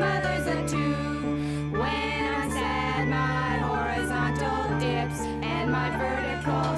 mother's a two. When I'm sad, my horizontal dips and my vertical